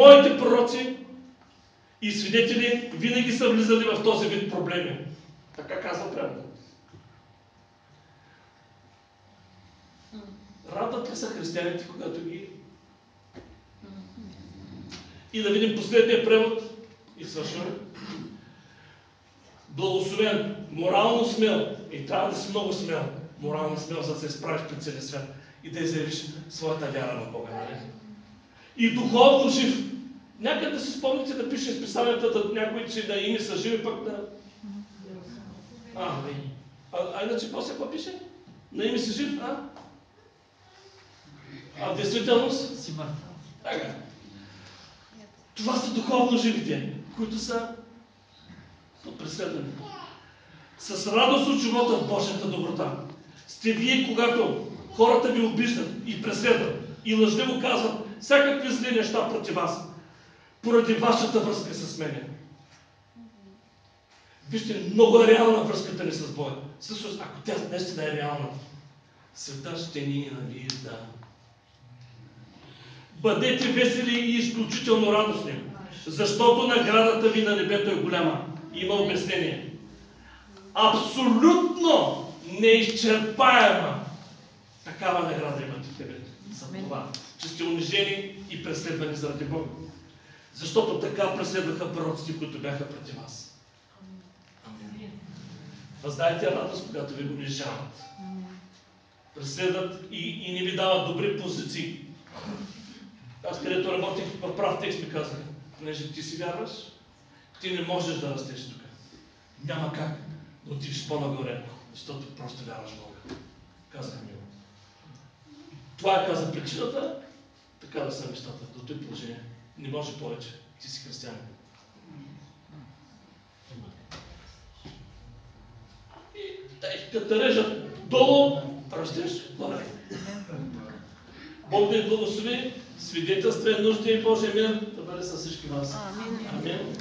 моите пророци и свидетели винаги са влизали в този вид проблеми. Така казва преводът. Радват ли са християните, когато ги... И да видим последния превод и свършваме. Благословен, морално смел. И трябва да си много смел. Морално смел, за да се изправиш пред целия свят и да изявиш своята вяра в Бога. Нали? И духовно жив. Някъде да си спомните да пише списанията да някои, че да ими са живи, пък да... А, а, а иначе после какво пише? На ими си жив, а? А в действителност? Си. Така. Това са духовно живите, които са под преследване. С радост от живота в Божията доброта. Сте вие, когато хората ви обиждат и преследват и лъжливо казват всякакви зли неща против вас, поради вашата връзка с мене. Вижте, много е реална връзката ни с Бога. Всъщност, ако тя наистина е реална, света ще ни навижда. Бъдете весели и изключително радостни, защото наградата ви на небето е голяма. Има обяснение. Абсолютно неизчерпаема такава награда небето. За това, че сте унижени и преследвани заради Бога. Защото така преследваха пророците, които бяха против вас. Въздайте радост, когато ви унижават. Преследват и, и не ви дават добри позиции. Аз където работих в прав текст ми казаха, понеже ти си вярваш, ти не можеш да растеш тук. Няма как да отидеш по-нагоре, защото просто вярваш Бога. Казаха ми го. Това е каза причината, така да са нещата, до този положение. Не може повече. Ти си християнин. И те, като режат долу, растеш горе. Бог да ви благослови, свидетелства и нужди и Божия мир да бъде с всички вас. Амин.